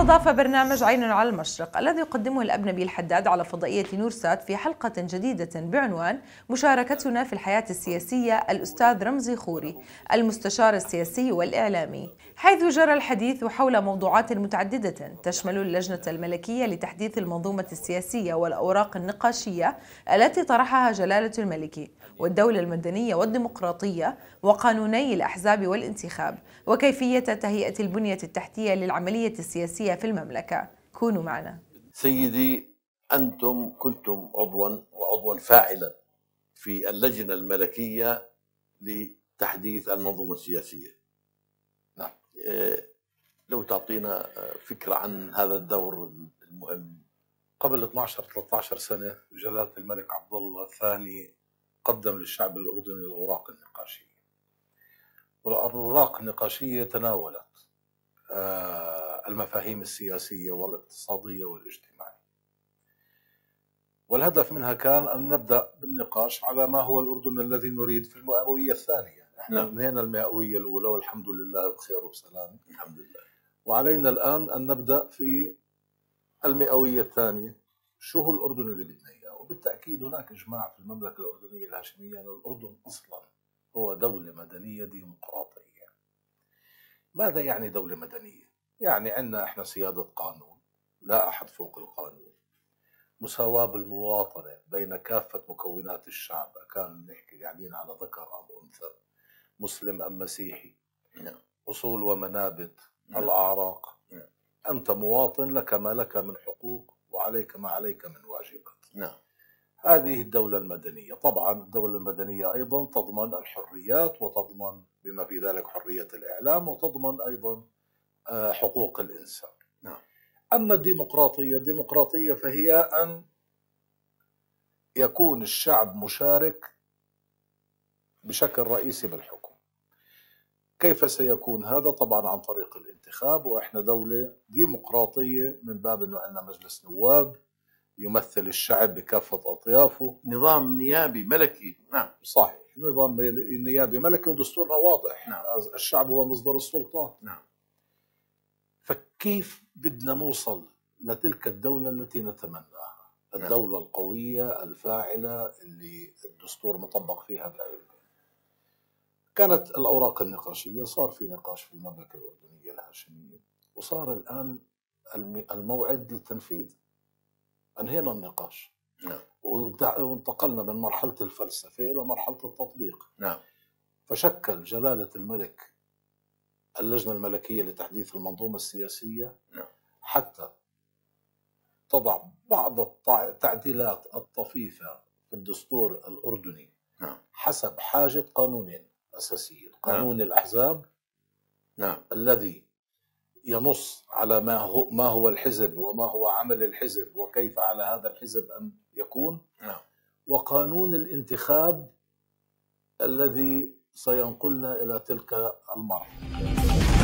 استضاف برنامج عين على المشرق الذي يقدمه الأب نبيل حداد على فضائية نورسات في حلقة جديدة بعنوان مشاركتنا في الحياة السياسية الأستاذ رمزي خوري المستشار السياسي والإعلامي. حيث جرى الحديث حول موضوعات متعددة تشمل اللجنة الملكية لتحديث المنظومة السياسية والأوراق النقاشية التي طرحها جلالة الملك والدولة المدنية والديمقراطية وقانوني الأحزاب والانتخاب وكيفية تهيئة البنية التحتية للعملية السياسية في المملكة كونوا معنا سيدي أنتم كنتم عضوا وعضوا فاعلا في اللجنة الملكية لتحديث المنظومة السياسية نعم. آه، لو تعطينا آه، فكرة عن هذا الدور المهم قبل 12 13 سنة جلالة الملك عبد الله الثاني قدم للشعب الأردني الأوراق النقاشية. والأوراق النقاشية تناولت آه، المفاهيم السياسية والاقتصادية والاجتماعية. والهدف منها كان أن نبدأ بالنقاش على ما هو الأردن الذي نريد في المئوية الثانية. إحنا نعم. انهينا المئوية الأولى والحمد لله بخير وسلام. الحمد لله وعلينا الآن أن نبدأ في المئوية الثانية شو هو الأردن اللي بدنا إياه وبالتأكيد هناك إجماع في المملكة الأردنية الهاشمية أن الأردن أصلا هو دولة مدنية ديمقراطية ماذا يعني دولة مدنية؟ يعني عندنا إحنا سيادة قانون لا أحد فوق القانون مساواة بالمواطنة بين كافة مكونات الشعب كان نحكي قاعدين على ذكر أم أنثى مسلم أم مسيحي نعم. أصول ومنابت نعم. الأعراق نعم. أنت مواطن لك ما لك من حقوق وعليك ما عليك من واجبات نعم هذه الدولة المدنية طبعا الدولة المدنية أيضا تضمن الحريات وتضمن بما في ذلك حرية الإعلام وتضمن أيضا حقوق الإنسان. نعم. أما الديمقراطية الديمقراطية فهي أن يكون الشعب مشارك بشكل رئيسي بالحكم. كيف سيكون هذا؟ طبعا عن طريق الانتخاب وإحنا دولة ديمقراطية من باب إنه عندنا مجلس نواب يمثل الشعب بكافة أطيافه. نظام نيابي ملكي. نعم. صحيح. نظام النيابي ملكي ودستورنا واضح. نعم. الشعب هو مصدر السلطات نعم. فكيف بدنا نوصل لتلك الدولة التي نتمناها؟ الدولة القوية الفاعلة اللي الدستور مطبق فيها كانت الأوراق النقاشية صار في نقاش في المملكة الأردنية الهاشمية وصار الآن الم- الموعد للتنفيذ. أنهينا النقاش. نعم. وانت- وانتقلنا من مرحلة الفلسفة إلى مرحلة التطبيق. نعم. فشكل جلالة الملك اللجنة الملكية لتحديث المنظومة السياسية نعم. حتى تضع بعض التع- التعديلات الطفيفة في الدستور الأردني نعم. حسب حاجة قانونين أساسيين. قانون الأحزاب نعم. الذي ينص على ما هو ما هو الحزب وما هو عمل الحزب وكيف على هذا الحزب أن يكون. نعم. وقانون الانتخاب الذي سينقلنا إلى تلك المرحلة.